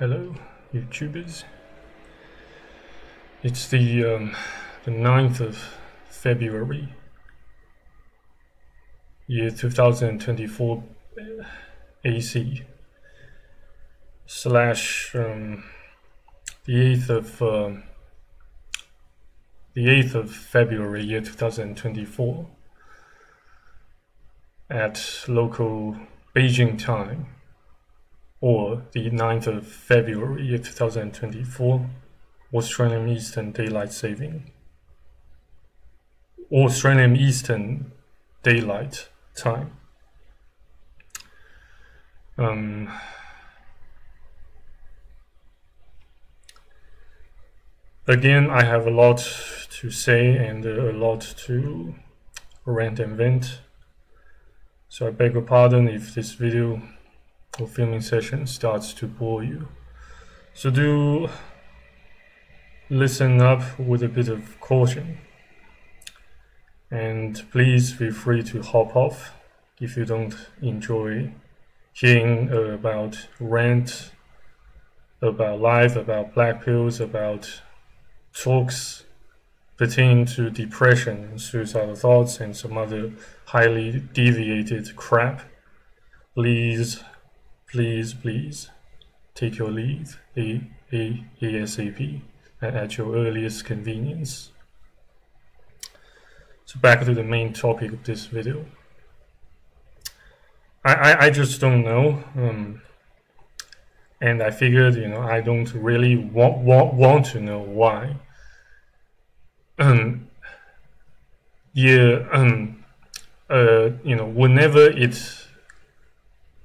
Hello, YouTubers. It's the um, the 9th of February, year 2024 AC slash um, the 8th of um, the 8th of February, year 2024 at local Beijing time or the 9th of February 2024, Australian Eastern Daylight Saving, Australian Eastern Daylight Time. Um, again, I have a lot to say and a lot to rant and vent. So I beg your pardon if this video or filming session starts to bore you. So do listen up with a bit of caution. And please feel free to hop off if you don't enjoy hearing about rant, about life, about black pills, about talks pertaining to depression suicidal thoughts and some other highly deviated crap. Please please, please take your leave a, a, ASAP at your earliest convenience. So back to the main topic of this video. I, I, I just don't know. Um, and I figured, you know, I don't really want, want, want to know why. Um, yeah, um, uh, you know, whenever it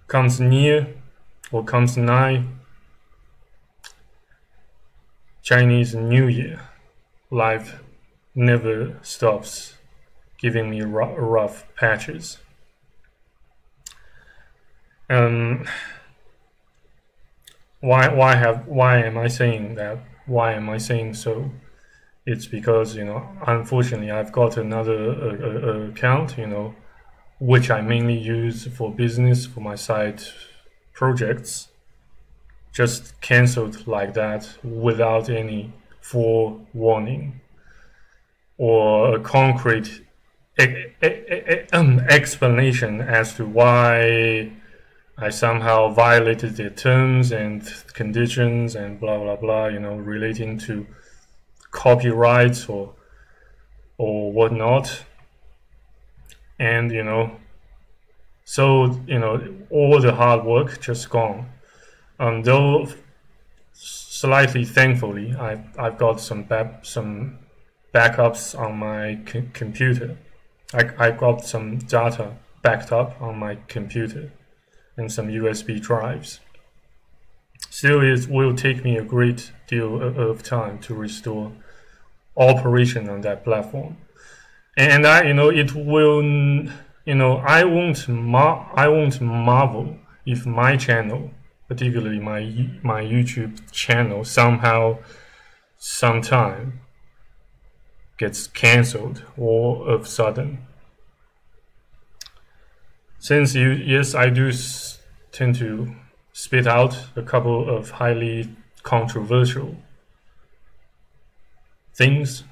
comes near or comes nigh Chinese New Year, life never stops giving me rough, rough patches. Um, why why have why am I saying that? Why am I saying so? It's because you know, unfortunately, I've got another uh, uh, account, you know, which I mainly use for business for my site projects just cancelled like that without any forewarning or a concrete um, explanation as to why I somehow violated the terms and conditions and blah blah blah, you know, relating to copyrights or or whatnot. And you know, so you know, all the hard work just gone. Um, though slightly thankfully, I've I've got some back, some backups on my computer. I I got some data backed up on my computer and some USB drives. Still, it will take me a great deal of time to restore operation on that platform, and I you know it will you know, I won't mar I won't marvel if my channel, particularly my my YouTube channel, somehow, sometime gets cancelled all of a sudden. Since you, yes, I do tend to spit out a couple of highly controversial things,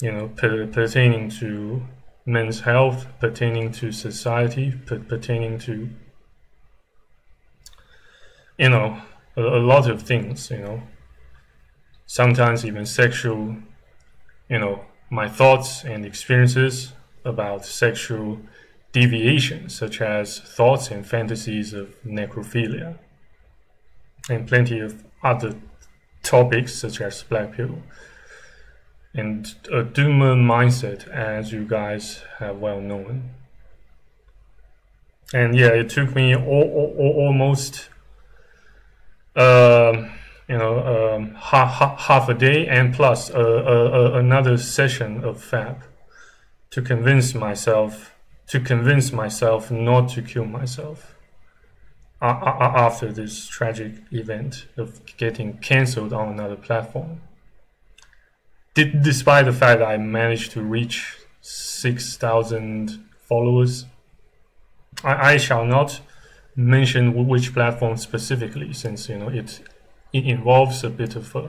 you know, per pertaining to men's health, pertaining to society, pertaining to, you know, a, a lot of things, you know. Sometimes even sexual, you know, my thoughts and experiences about sexual deviations, such as thoughts and fantasies of necrophilia, and plenty of other topics such as black pill and a doomer mindset, as you guys have well known. And yeah, it took me all, all, almost, uh, you know, um, half, half a day and plus uh, uh, another session of FAB to convince myself to convince myself not to kill myself after this tragic event of getting cancelled on another platform despite the fact that I managed to reach 6,000 followers, I, I shall not mention which platform specifically, since you know it it involves a bit of uh,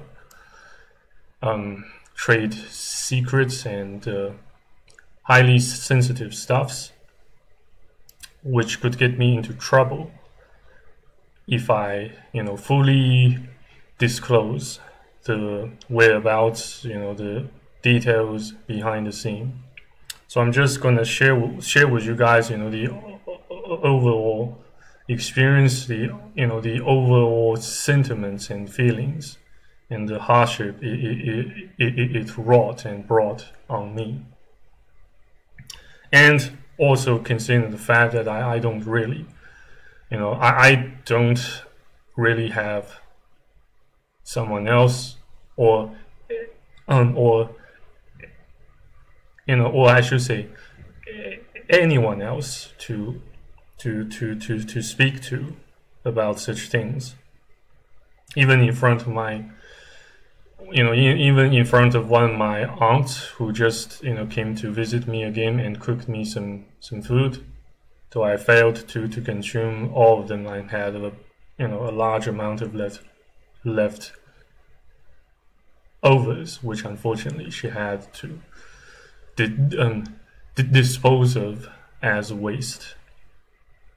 um, trade secrets and uh, highly sensitive stuffs, which could get me into trouble if I, you know, fully disclose the whereabouts, you know, the details behind the scene. So I'm just gonna share share with you guys, you know, the overall experience, the you know, the overall sentiments and feelings, and the hardship it it, it, it, wrought and brought on me. And also considering the fact that I, I don't really you know, I, I don't really have someone else or um or you know or I should say anyone else to to to to to speak to about such things even in front of my you know even in front of one of my aunts who just you know came to visit me again and cooked me some some food so I failed to, to consume all of them. I had a you know a large amount of left left overs, which unfortunately she had to did um, dispose of as waste.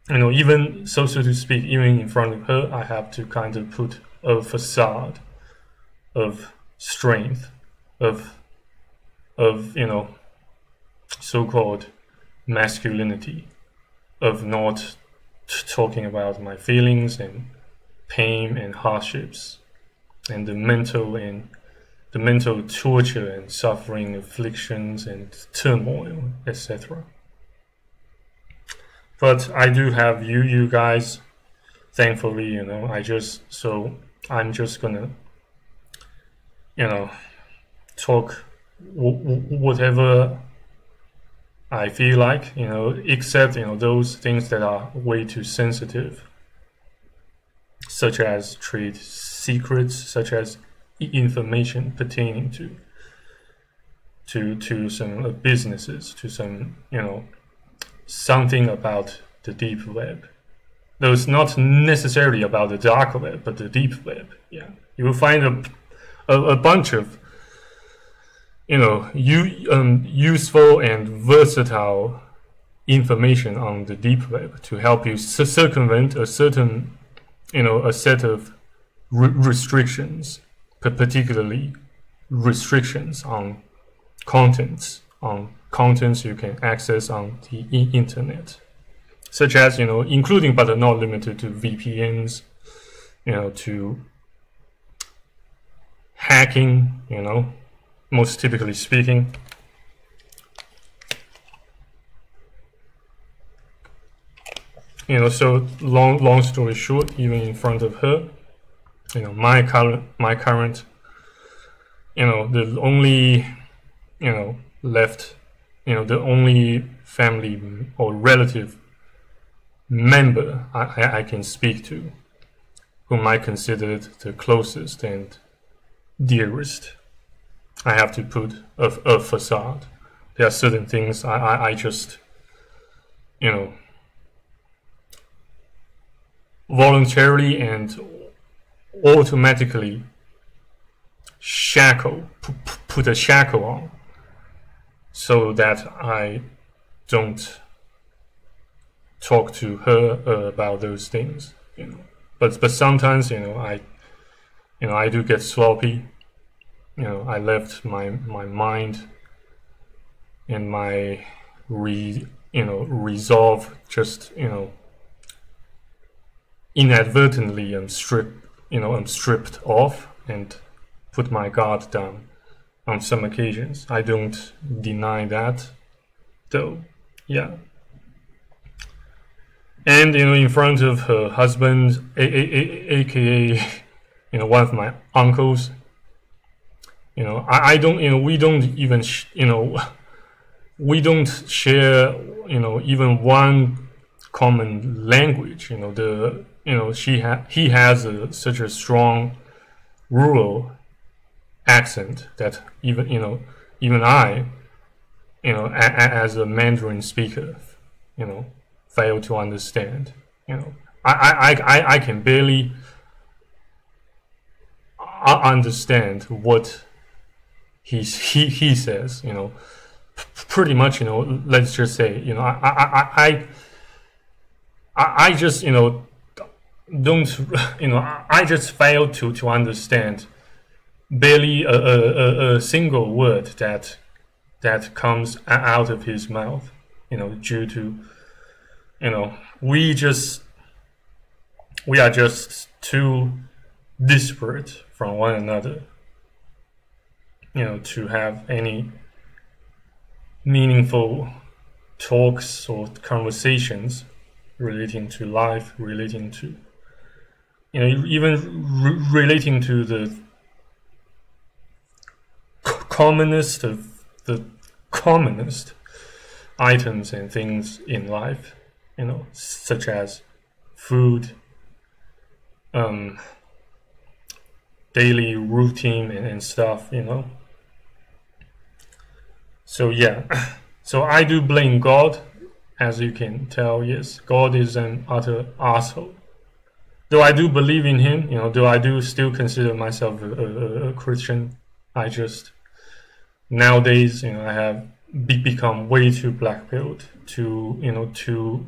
You know, even so so to speak, even in front of her, I have to kind of put a facade of strength, of of you know, so-called masculinity of not talking about my feelings and pain and hardships and the mental and the mental torture and suffering, afflictions and turmoil, etc. But I do have you, you guys. Thankfully, you know, I just so I'm just gonna, you know, talk whatever I feel like, you know, except, you know, those things that are way too sensitive, such as trade secrets, such as information pertaining to to to some businesses, to some, you know, something about the deep web. Though it's not necessarily about the dark web, but the deep web. Yeah, you will find a a, a bunch of you know, you, um, useful and versatile information on the deep web to help you circumvent a certain, you know, a set of re restrictions, particularly restrictions on contents, on contents you can access on the internet, such as, you know, including but not limited to VPNs, you know, to hacking, you know, most typically speaking. You know, so long long story short, even in front of her, you know, my current my current, you know, the only, you know, left, you know, the only family or relative member I, I, can speak to, whom I considered the closest and dearest I have to put a, a facade. There are certain things I, I, I just, you know, voluntarily and automatically shackle, put a shackle on so that I don't talk to her uh, about those things, you know. But but sometimes, you know, I you know, I do get sloppy you know, I left my my mind and my re you know resolve just you know inadvertently I'm stripped you know I'm stripped off and put my guard down on some occasions. I don't deny that though. Yeah. And you know, in front of her husband, a- a- a- aka you know one of my uncles, you know, I, I don't, you know, we don't even, you know, we don't share, you know, even one common language. You know, the, you know, she ha- he has a, such a strong rural accent that even, you know, even I, you know, a- a- as a Mandarin speaker, you know, fail to understand. You know, I, I, I, I can barely understand what he, he, he says, you know, pretty much, you know, let's just say, you know, I, I, I, I, I just, you know, don't, you know, I just fail to, to understand barely a, a, a single word that, that comes out of his mouth, you know, due to, you know, we just we are just too disparate from one another you know to have any meaningful talks or conversations relating to life relating to you know even re relating to the commonest of the commonest items and things in life you know such as food um, daily routine and, and stuff, you know. So yeah, so I do blame God, as you can tell. Yes, God is an utter asshole. Though I do believe in Him, you know, though I do still consider myself a, a, a Christian, I just nowadays, you know, I have be become way too black pilled to, you know, to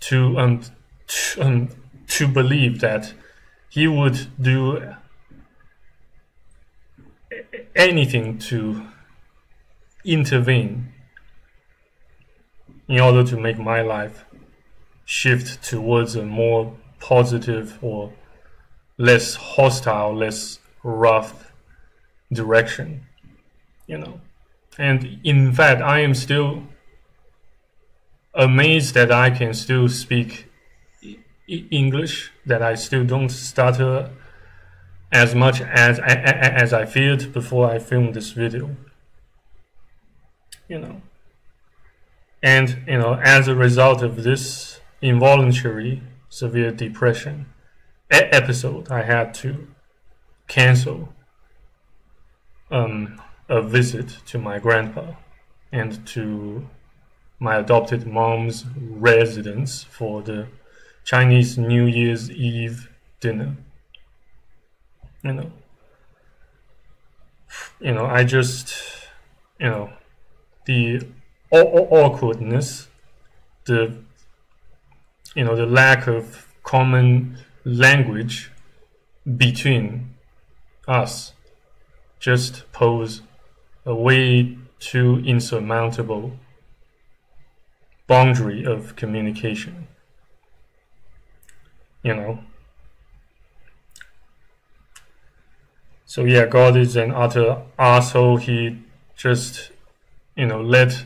to um, to, um to believe that he would do anything to intervene in order to make my life shift towards a more positive or less hostile, less rough direction, you know. And in fact, I am still amazed that I can still speak English that I still don't stutter as much as as I feared before I filmed this video. You know, and you know, as a result of this involuntary severe depression episode, I had to cancel um, a visit to my grandpa and to my adopted mom's residence for the Chinese New Year's Eve dinner. You know, you know, I just, you know, the awkwardness, the, you know, the lack of common language between us just pose a way too insurmountable boundary of communication you know. So yeah, God is an utter asshole. He just, you know, let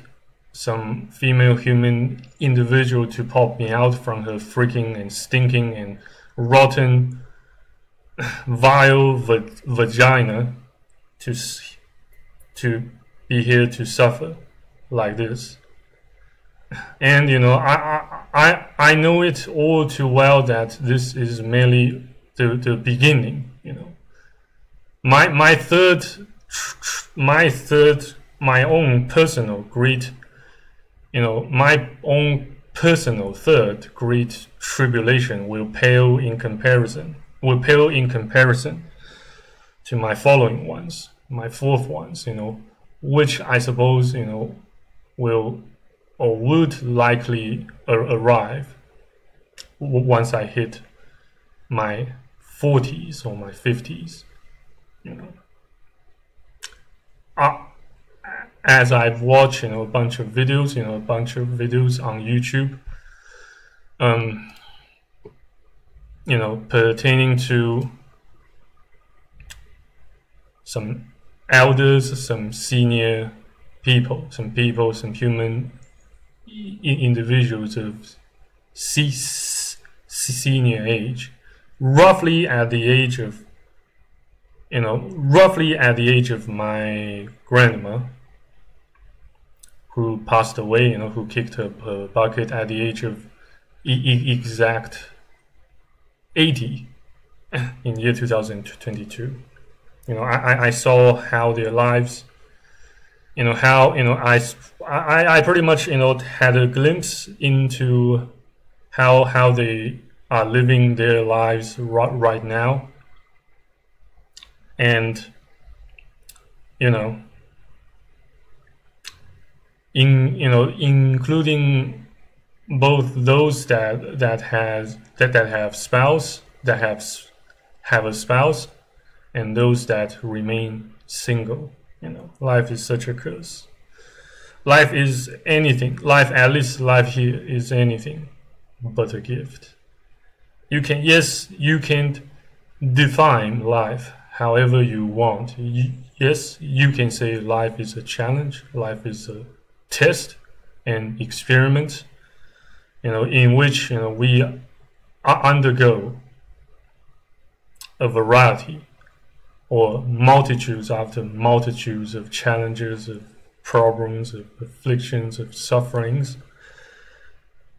some female human individual to pop me out from her freaking and stinking and rotten, vile va vagina to to be here to suffer like this. And you know, I, I, I know it all too well that this is merely the, the beginning. You know, my my third, my third, my own personal great, you know, my own personal third great tribulation will pale in comparison. Will pale in comparison to my following ones, my fourth ones. You know, which I suppose you know will or would likely arrive once I hit my 40s or my 50s. You know, uh, as I've watched you know a bunch of videos, you know a bunch of videos on YouTube, um, you know pertaining to some elders, some senior people, some people, some human individuals of senior age, roughly at the age of, you know, roughly at the age of my grandma, who passed away, you know, who kicked her, her bucket at the age of e exact 80 in year 2022. You know, I, I saw how their lives you know how you know I, I I pretty much you know had a glimpse into how how they are living their lives right now. And, you know, in you know including both those that that has that, that have spouse that have have a spouse and those that remain single. You know life is such a curse. Life is anything. Life at least life here is anything but a gift. You can yes you can define life however you want. You, yes you can say life is a challenge. Life is a test and experiment, you know, in which you know we undergo a variety or multitudes after multitudes of challenges, of problems, of afflictions, of sufferings,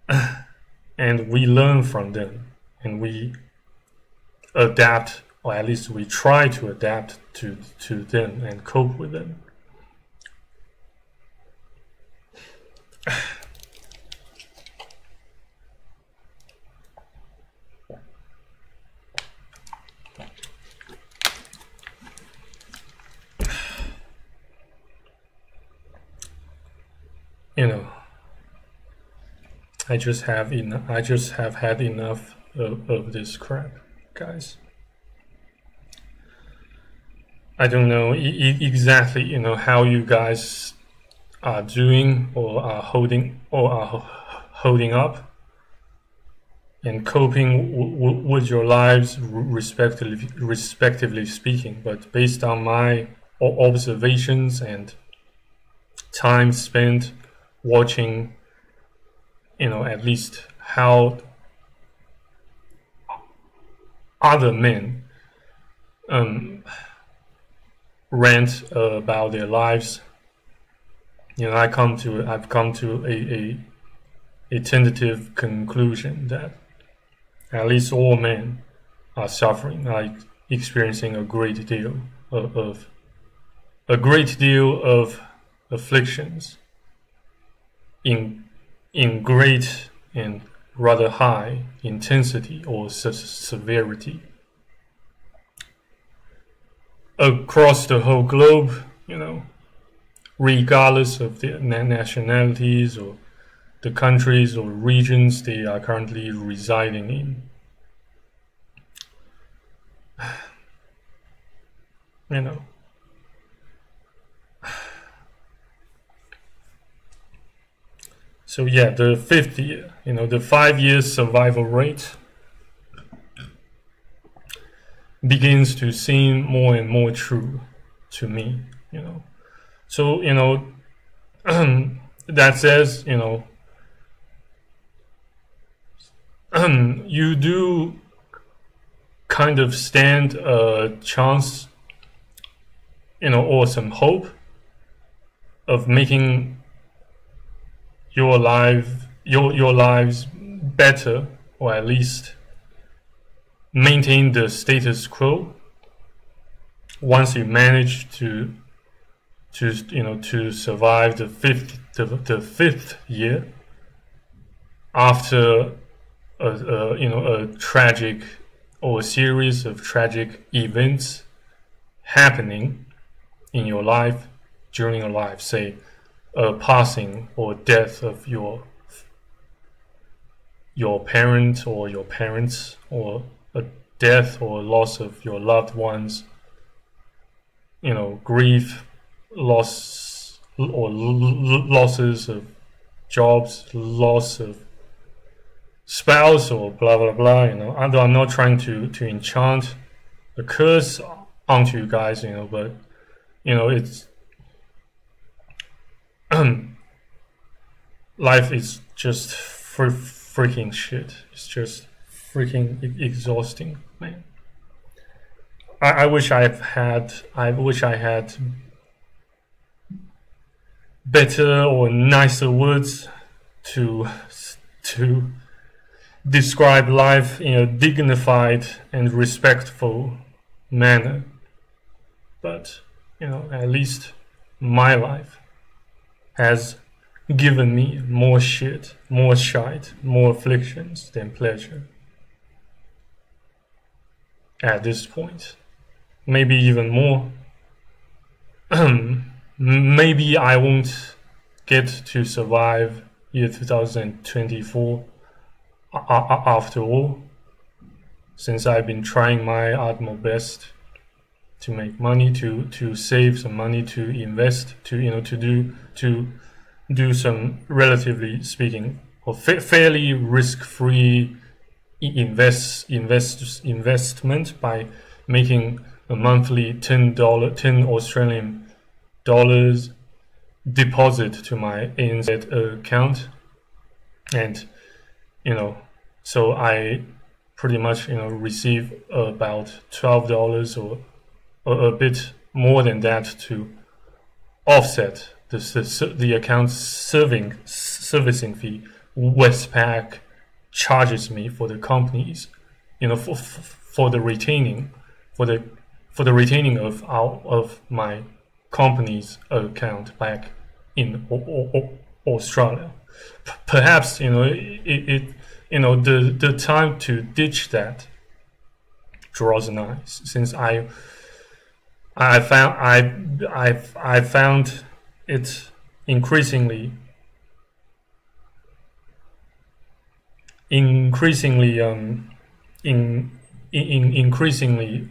and we learn from them, and we adapt, or at least we try to adapt to to them and cope with them. you know I just have enough I just have had enough of, of this crap guys. I don't know e exactly you know how you guys are doing or are holding or are holding up and coping with your lives respectively respectively speaking. But based on my observations and time spent watching you know at least how other men um, rant about their lives you know, I come to I've come to a, a, a tentative conclusion that at least all men are suffering, are experiencing a great deal of, of a great deal of afflictions in in great and rather high intensity or se severity. Across the whole globe, you know, regardless of the nationalities or the countries or regions they are currently residing in. You know. So yeah, the fifth year, you know, the five years survival rate begins to seem more and more true to me, you know. So, you know, that says, you know, you do kind of stand a chance, you know, or some hope of making your life, your your lives better, or at least maintain the status quo once you manage to to you know to survive the fifth the, the fifth year after a, a you know a tragic or a series of tragic events happening in your life during your life say a passing or death of your your parent or your parents or a death or loss of your loved ones you know grief loss or losses of jobs, loss of spouse or blah blah blah. You know, although I'm not trying to to enchant a curse onto you guys, you know, but you know it's life is just fr freaking shit. It's just freaking exhausting, man. I, I wish I've had. I wish I had better or nicer words to to describe life in a dignified and respectful manner. But you know, at least my life has given me more shit, more shite, more afflictions than pleasure. at this point. Maybe even more. Maybe I won't get to survive year 2024 after all, since I've been trying my utmost best to make money, to to save some money, to invest, to you know to do to do some relatively speaking or fa fairly risk-free invest invest investment by making a monthly ten dollar ten Australian dollars deposit to my ANZ account, and you know, so I pretty much you know receive about twelve dollars or a, a bit more than that to offset the the, the account serving servicing fee. Westpac charges me for the companies, you know, for for the retaining, for the for the retaining of our of my company's account back in Australia. Perhaps you know it, it you know the the time to ditch that draws nigh since I I found I I I found it increasingly increasingly um in, in increasingly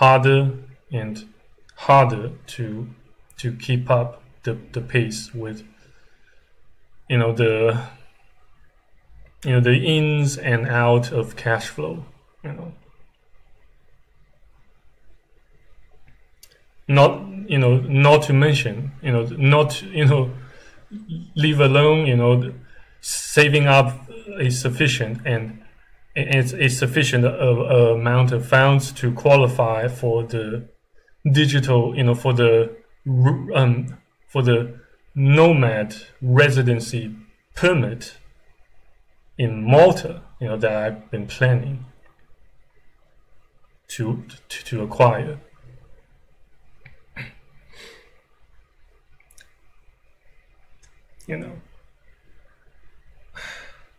harder and harder to to keep up the, the pace with you know the you know the ins and out of cash flow you know. Not you know not to mention you know not you know leave alone you know saving up a sufficient and it's a sufficient amount of funds to qualify for the digital you know for the um, for the nomad residency permit in Malta, you know, that I've been planning to to, to acquire. You know,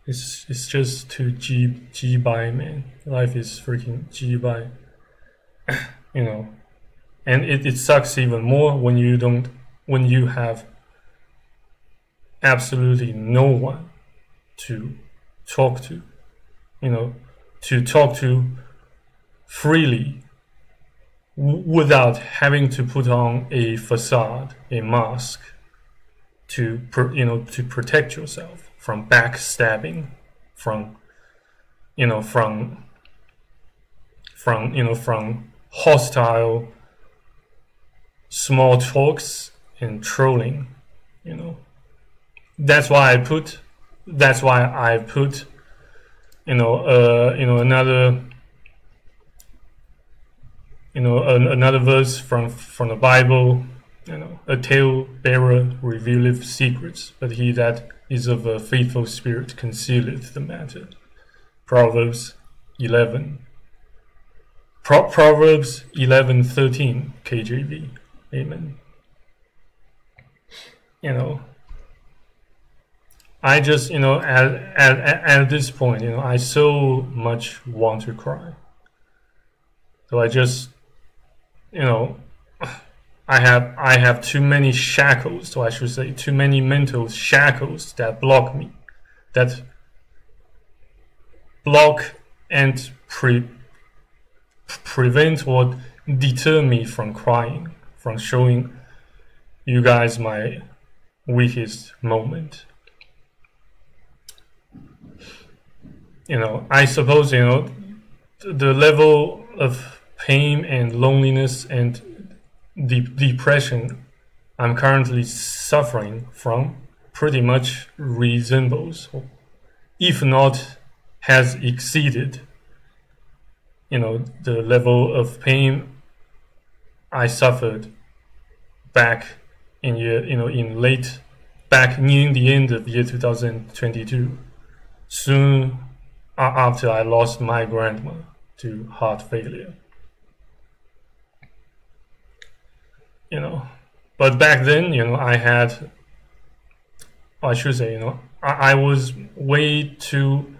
it's it's just too G G by man. Life is freaking G by. you know, and it, it sucks even more when you don't when you have absolutely no one to talk to you know to talk to freely without having to put on a facade a mask to you know to protect yourself from backstabbing from you know from from you know from hostile small talks and trolling, you know. That's why I put that's why I put you know uh you know another you know an, another verse from from the Bible, you know, a tale bearer revealeth secrets, but he that is of a faithful spirit concealeth the matter. Proverbs eleven. Pro Proverbs eleven thirteen KJV. Amen. You know, I just, you know, at, at, at this point, you know, I so much want to cry. So I just, you know, I have I have too many shackles, so I should say too many mental shackles that block me, that block and pre prevent or deter me from crying from showing you guys my weakest moment. You know, I suppose, you know, the level of pain and loneliness and de depression I'm currently suffering from pretty much resembles, if not has exceeded, you know, the level of pain I suffered back in year, you know, in late, back near the end of year 2022, soon after I lost my grandma to heart failure. You know, but back then, you know, I had, I should say, you know, I, I was way too,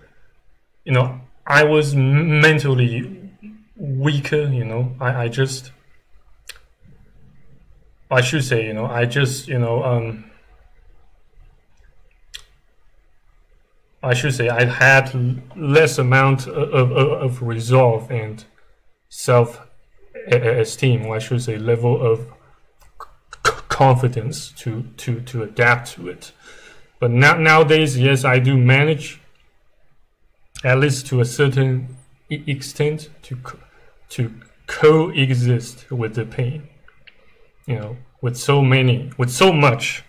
you know, I was mentally weaker. You know, I, I just, I should say, you know, I just, you know, um, I should say I had less amount of, of, of resolve and self esteem, or I should say level of confidence to, to, to adapt to it. But now, nowadays, yes, I do manage, at least to a certain extent, to, to coexist with the pain. You know, with so many, with so much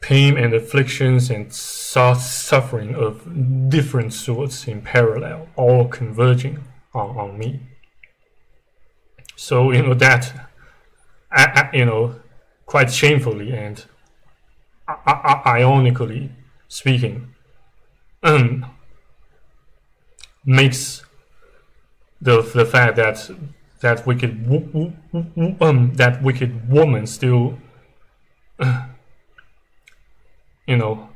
pain and afflictions and suffering of different sorts in parallel, all converging on, on me. So, you know, that, you know, quite shamefully and ironically speaking, um, makes the the fact that that wicked um that wicked woman still you know,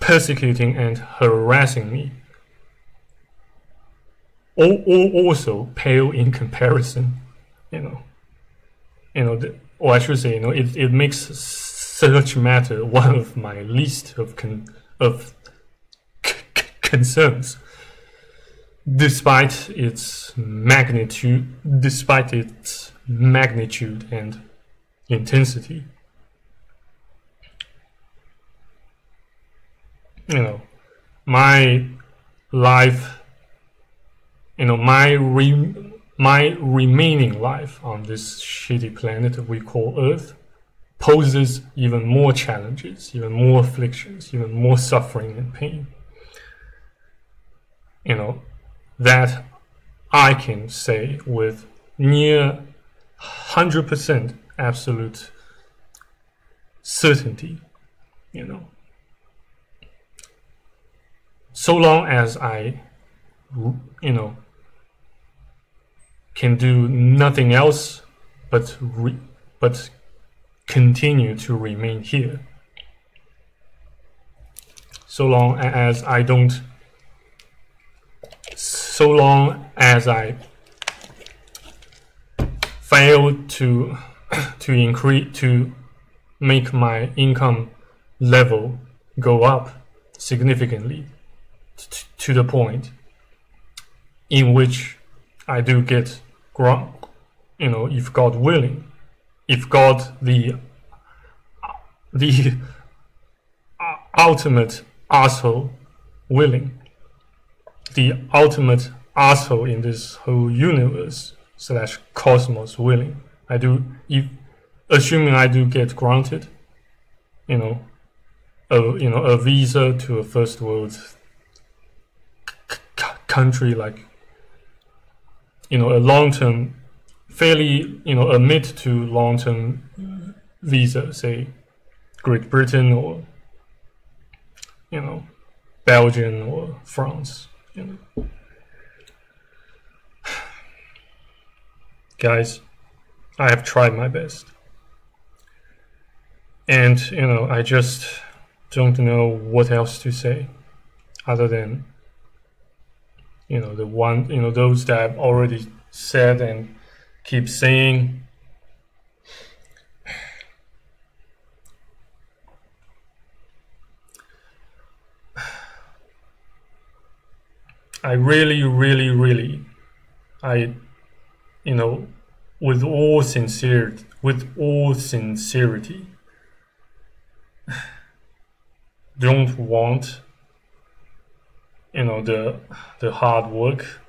persecuting and harassing me. all, all also pale in comparison, you know, you know, the, or I should say, you know, it, it makes such matter one of my least of con, of concerns, despite its magnitude, despite its magnitude and intensity. you know, my life, you know, my re my remaining life on this shitty planet we call Earth poses even more challenges, even more afflictions, even more suffering and pain. You know, that I can say with near 100% absolute certainty, you know so long as I, you know, can do nothing else but re, but continue to remain here. So long as I don't, so long as I fail to to increase to make my income level go up significantly to the point in which I do get grant, you know, if God willing, if God the the ultimate asshole willing, the ultimate asshole in this whole universe slash cosmos willing. I do if assuming I do get granted, you know, a you know a visa to a first world country like you know a long term fairly you know a mid to long term visa say Great Britain or you know Belgium or France guys I have tried my best. And you know I just don't know what else to say other than you know the one you know those that I've already said and keep saying I really really really I you know with all sincerity with all sincerity don't want you know the the hard work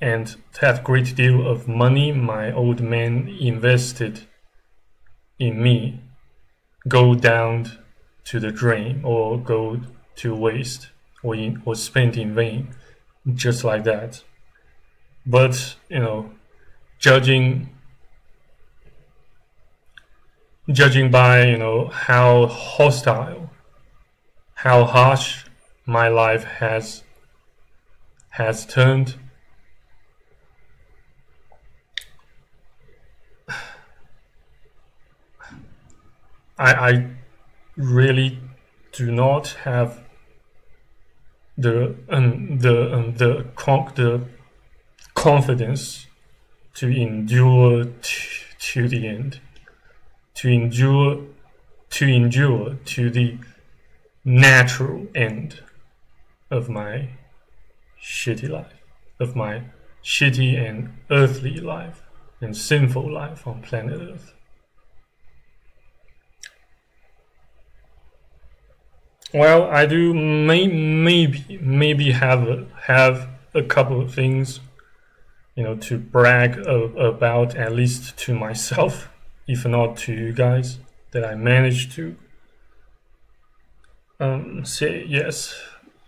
and that great deal of money my old man invested in me go down to the drain or go to waste or in, or spent in vain just like that. But you know judging judging by you know how hostile how harsh my life has has turned I, I really do not have the um, the um, the con- the confidence to endure to the end, to endure to endure to the natural end of my shitty life, of my shitty and earthly life and sinful life on planet Earth. Well, I do may, maybe maybe have a, have a couple of things, you know, to brag about at least to myself, if not to you guys, that I managed to um, say yes.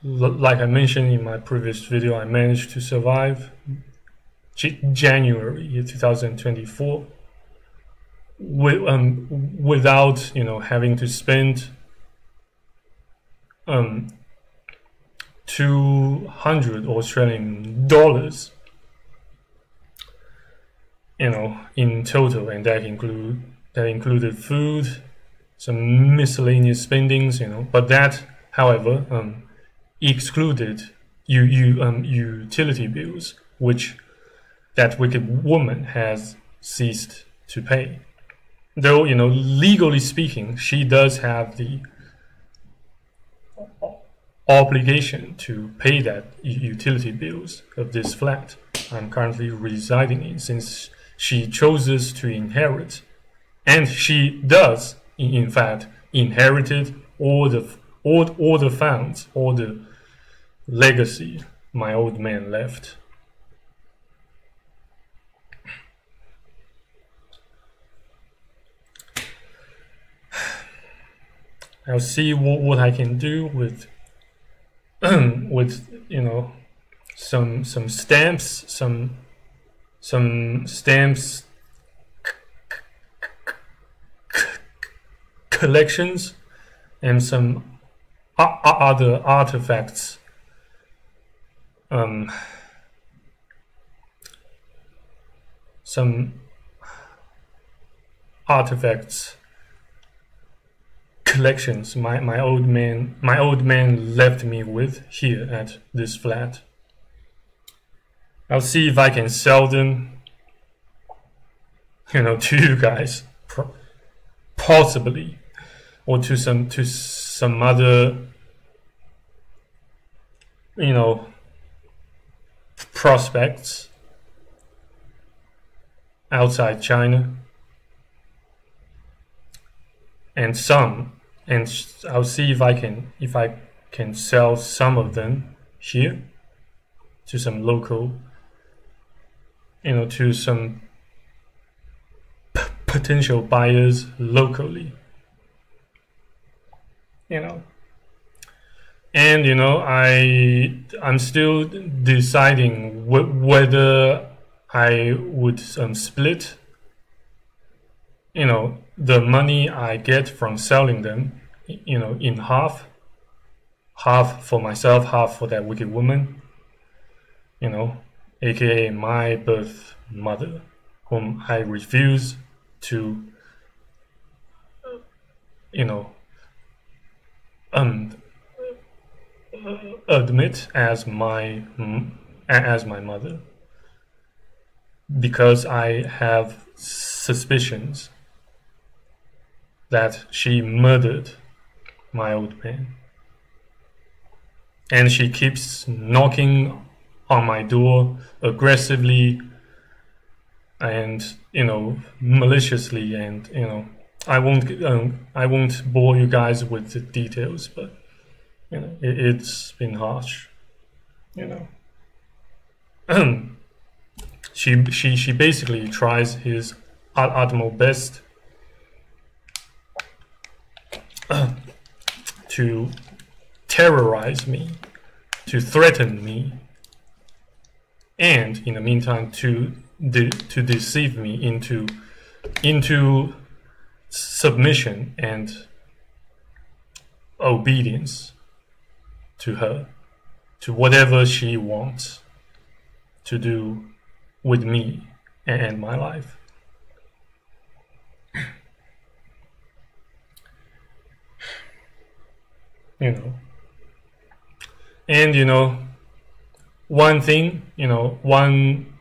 L like I mentioned in my previous video, I managed to survive J January 2024 with, um, without you know having to spend um, 200 Australian dollars you know in total and that include that included food some miscellaneous spendings you know. But that however um, excluded you you um, utility bills which that wicked woman has ceased to pay. Though you know legally speaking she does have the obligation to pay that utility bills of this flat. I'm currently residing in since she chooses to inherit. And she does in fact inherited all the all, all the funds all the legacy my old man left. I'll see what, what I can do with with you know some some stamps, some some stamps collections, and some other artifacts. Um, some artifacts collections my, my old man my old man left me with here at this flat. I'll see if I can sell them, you know, to you guys, possibly, or to some to some other, you know, prospects outside China and some and I'll see if I can if I can sell some of them here to some local you know to some potential buyers locally. You know. And you know I I'm still deciding wh whether I would um, split you know the money I get from selling them, you know, in half, half for myself, half for that wicked woman, you know, aka my birth mother, whom I refuse to, you know, um, admit as my as my mother because I have suspicions that she murdered my old man. And she keeps knocking on my door aggressively and you know maliciously and you know I won't um, I won't bore you guys with the details but you know it, has been harsh you know she she she basically tries his utmost best to terrorize me, to threaten me, and in the meantime to de to deceive me into into submission and obedience to her, to whatever she wants to do with me and my life. You know. And you know, one thing, you know, one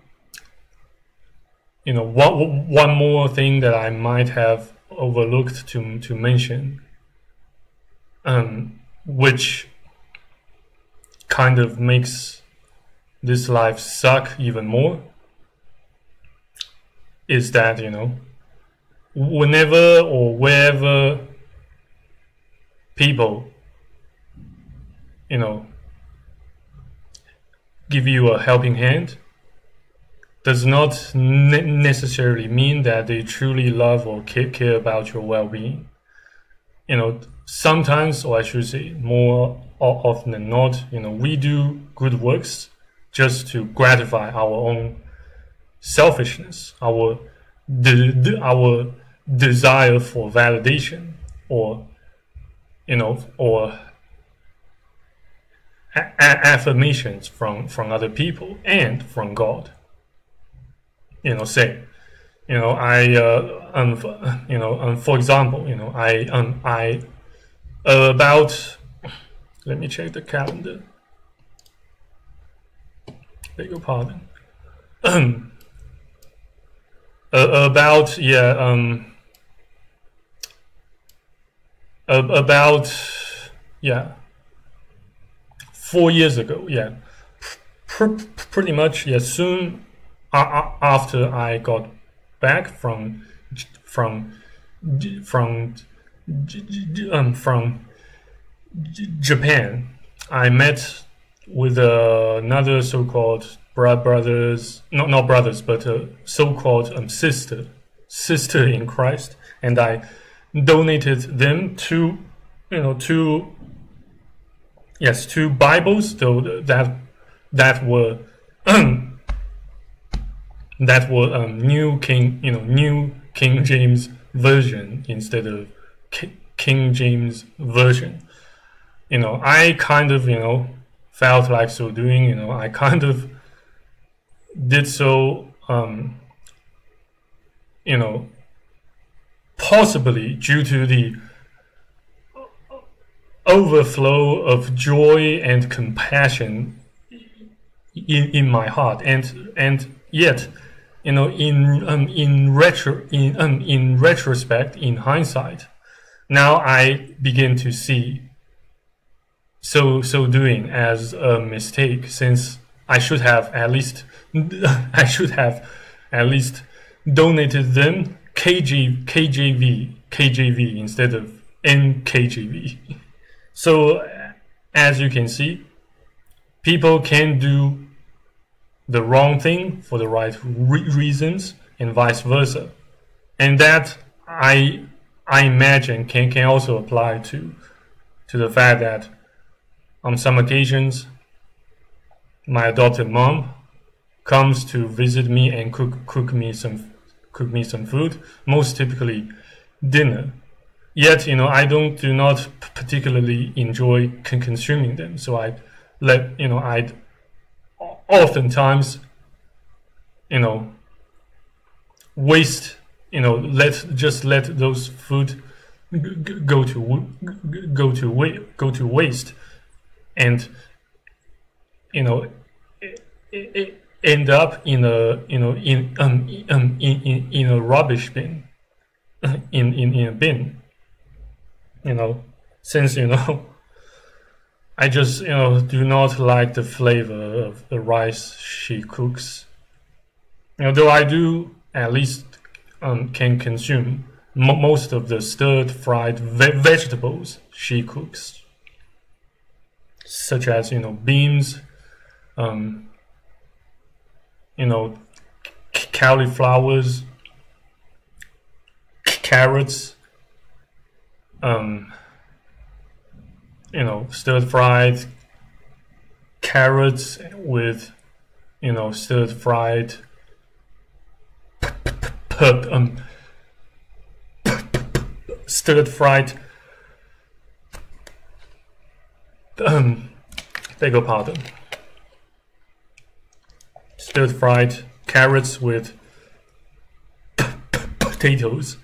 you know, one one more thing that I might have overlooked to to mention, um, which kind of makes this life suck even more, is that you know, whenever or wherever people, you know, give you a helping hand does not ne necessarily mean that they truly love or care about your well-being. You know, sometimes, or I should say, more often than not, you know, we do good works just to gratify our own selfishness, our de de our desire for validation, or you know, or affirmations from from other people and from God. You know say you know I uh, um, you know um, for example you know I um I uh, about let me check the calendar. Beg your pardon. Uh, about yeah um about yeah four years ago yeah. Pr pretty much yeah soon after I got back from from from um, from Japan, I met with uh, another so-called brothers, not not brothers, but uh, so-called um, sister, sister in Christ, and I donated them to you know, two, yes, two Bibles, though that that were that was um, new King, you know, new King James version instead of K King James version. You know, I kind of, you know, felt like so doing. You know, I kind of did so, um, you know, possibly due to the overflow of joy and compassion in, in my heart and and yet you know, in um, in retro in um, in retrospect, in hindsight, now I begin to see so so doing as a mistake since I should have at least I should have at least donated them KG, KJV KJV instead of NKJV. So as you can see, people can do the wrong thing for the right re reasons and vice versa. And that I I imagine can, can also apply to to the fact that on some occasions my adopted mom comes to visit me and cook cook me some cook me some food, most typically dinner. Yet, you know, I don't do not particularly enjoy consuming them, so I let you know I oftentimes, you know, waste, you know, let just let those food go to go to go to waste, and you know, end up in a you know in um, um in, in in a rubbish bin, in in in a bin. You know, since you know I just, you know, do not like the flavor of the rice she cooks. You know, though I do at least um, can consume most of the stirred fried ve vegetables she cooks, such as you know beans, um, you know, cauliflowers, carrots, um, you know, stir fried carrots with, you know, stir fried um, stir fried um, beg your pardon, stir fried carrots with potatoes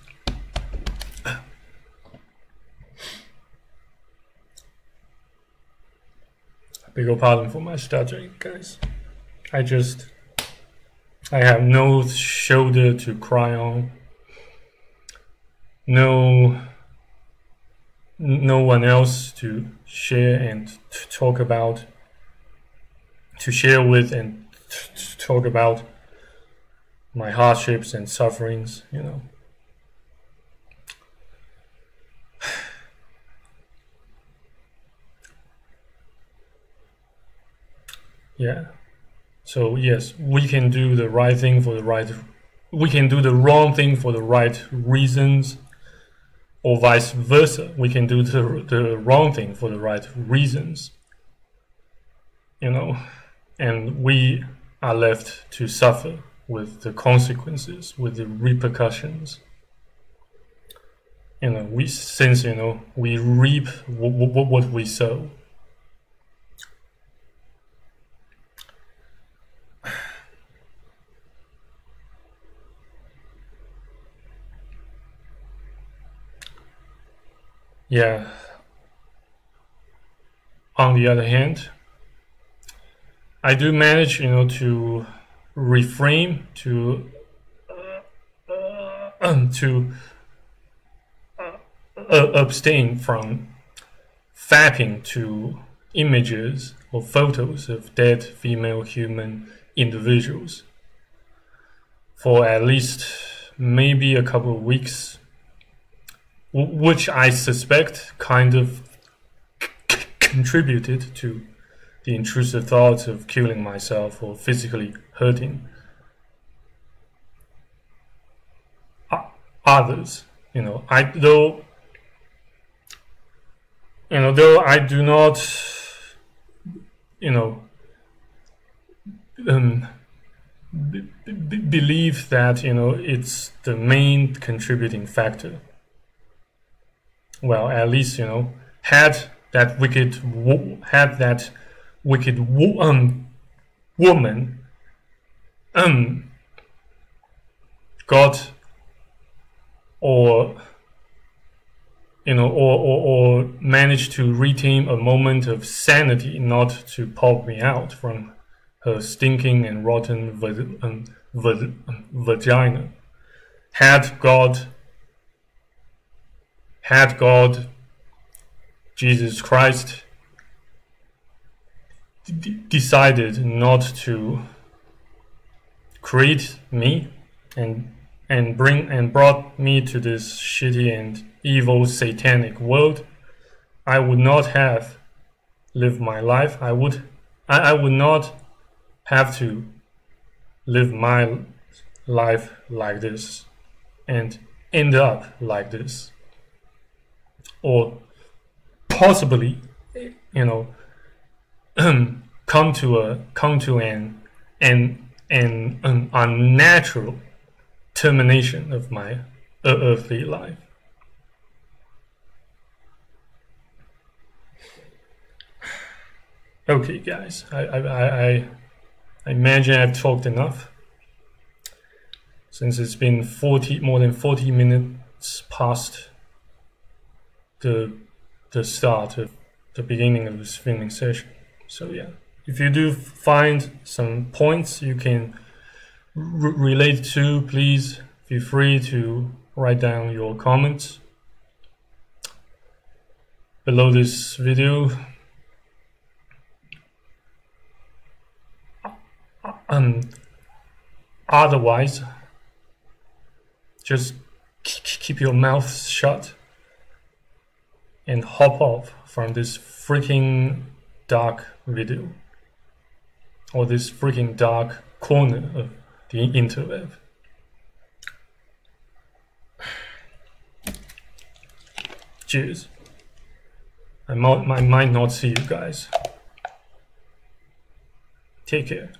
beg pardon for my stuttering, guys. I just I have no shoulder to cry on. No no one else to share and to talk about to share with and to talk about my hardships and sufferings, you know. Yeah. So yes, we can do the right thing for the right we can do the wrong thing for the right reasons or vice versa. We can do the, the wrong thing for the right reasons. You know, and we are left to suffer with the consequences, with the repercussions. You know, we since you know we reap what we sow. Yeah. On the other hand, I do manage, you know, to reframe, to uh, uh, to uh, uh, abstain from fapping to images or photos of dead female human individuals for at least maybe a couple of weeks which I suspect kind of contributed to the intrusive thoughts of killing myself or physically hurting others. You know, I though you know though I do not you know um, believe that you know it's the main contributing factor well, at least you know, had that wicked had that wicked um, woman um got or you know or, or, or managed to retain a moment of sanity not to pop me out from her stinking and rotten um, um, vagina. Had God had God, Jesus Christ, decided not to create me and and bring and brought me to this shitty and evil satanic world, I would not have lived my life. I would I, I would not have to live my life like this and end up like this or possibly, you know, come to a come to an an an, an unnatural termination of my uh, earthly life. Okay, guys, I, I, I, I imagine I've talked enough since it's been 40 more than 40 minutes past the the start of the beginning of this filming session. So yeah, if you do find some points you can relate to, please feel free to write down your comments below this video. Um, otherwise, just keep your mouth shut and hop off from this freaking dark video or this freaking dark corner of the interweb. Cheers. I might, I might not see you guys. Take care.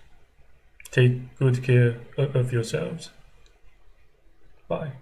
Take good care of yourselves. Bye.